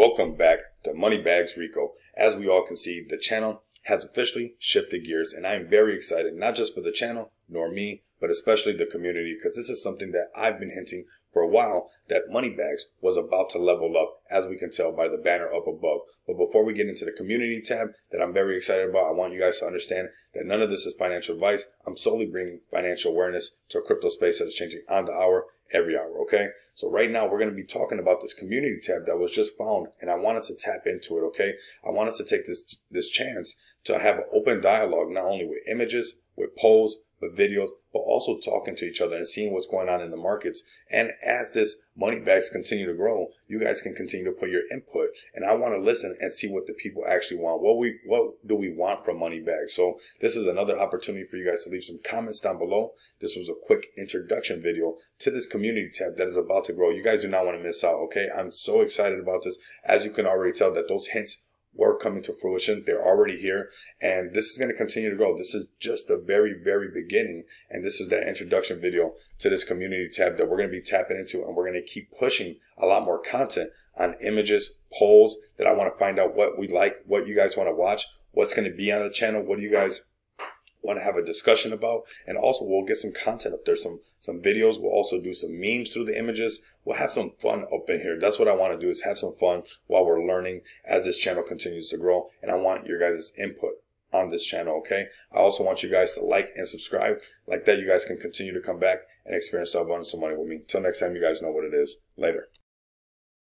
Welcome back to Money Bags Rico. As we all can see, the channel has officially shifted gears and I am very excited, not just for the channel, nor me, but especially the community, because this is something that I've been hinting for a while that Money Bags was about to level up, as we can tell by the banner up above. But before we get into the community tab that I'm very excited about, I want you guys to understand that none of this is financial advice. I'm solely bringing financial awareness to a crypto space that is changing on the hour every hour. Okay. So right now we're going to be talking about this community tab that was just found and I wanted to tap into it. Okay. I wanted to take this, this chance to have an open dialogue, not only with images, with polls, but videos, also talking to each other and seeing what's going on in the markets. And as this money bags continue to grow, you guys can continue to put your input. And I want to listen and see what the people actually want. What we, what do we want from money bags? So this is another opportunity for you guys to leave some comments down below. This was a quick introduction video to this community tab that is about to grow. You guys do not want to miss out. Okay. I'm so excited about this. As you can already tell that those hints were coming to fruition. They're already here and this is going to continue to grow. This is just the very, very beginning. And this is that introduction video to this community tab that we're going to be tapping into and we're going to keep pushing a lot more content on images, polls that I want to find out what we like, what you guys want to watch, what's going to be on the channel. What do you guys want to have a discussion about. And also we'll get some content up there, some, some videos. We'll also do some memes through the images. We'll have some fun up in here. That's what I want to do is have some fun while we're learning as this channel continues to grow. And I want your guys' input on this channel. Okay. I also want you guys to like and subscribe. Like that, you guys can continue to come back and experience the abundance of money with me. Until next time, you guys know what it is. Later.